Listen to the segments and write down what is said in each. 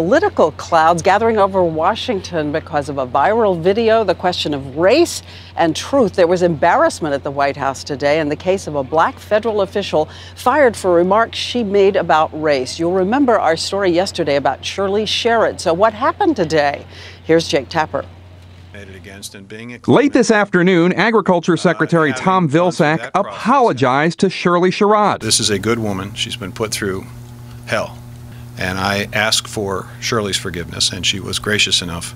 Political clouds gathering over Washington because of a viral video, the question of race and truth. There was embarrassment at the White House today in the case of a black federal official fired for remarks she made about race. You'll remember our story yesterday about Shirley Sherrod. So, what happened today? Here's Jake Tapper. Late this afternoon, Agriculture Secretary uh, Tom Vilsack apologized to Shirley Sherrod. This is a good woman. She's been put through hell. And I asked for Shirley's forgiveness, and she was gracious enough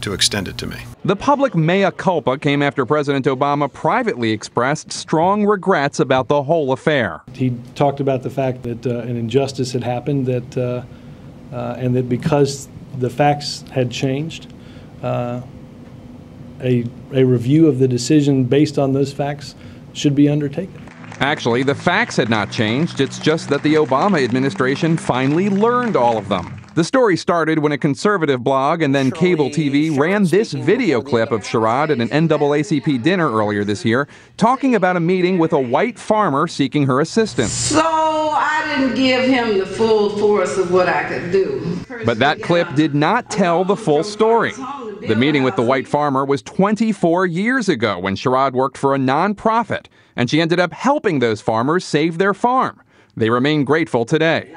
to extend it to me. The public mea culpa came after President Obama privately expressed strong regrets about the whole affair. He talked about the fact that uh, an injustice had happened, that uh, uh, and that because the facts had changed, uh, a, a review of the decision based on those facts should be undertaken. Actually, the facts had not changed. It's just that the Obama administration finally learned all of them. The story started when a conservative blog and then cable TV ran this video clip of Sherrod at an NAACP dinner earlier this year, talking about a meeting with a white farmer seeking her assistance. So I didn't give him the full force of what I could do. But that clip did not tell the full story. The meeting with the white farmer was 24 years ago when Sherrod worked for a nonprofit and she ended up helping those farmers save their farm. They remain grateful today.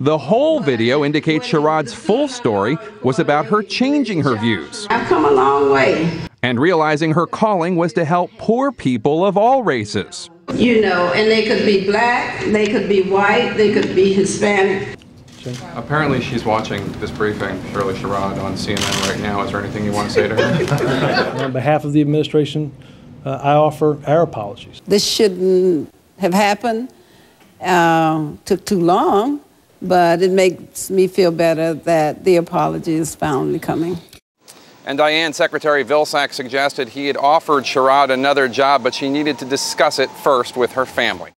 The whole video indicates Sherrod's full story was about her changing her views. I've come a long way. And realizing her calling was to help poor people of all races. You know, and they could be black, they could be white, they could be Hispanic. Apparently she's watching this briefing, Shirley Sherrod, on CNN right now. Is there anything you want to say to her? on behalf of the administration, uh, I offer our apologies. This shouldn't have happened. Uh, took too long, but it makes me feel better that the apology is finally coming. And Diane, Secretary Vilsack suggested he had offered Sherrod another job, but she needed to discuss it first with her family.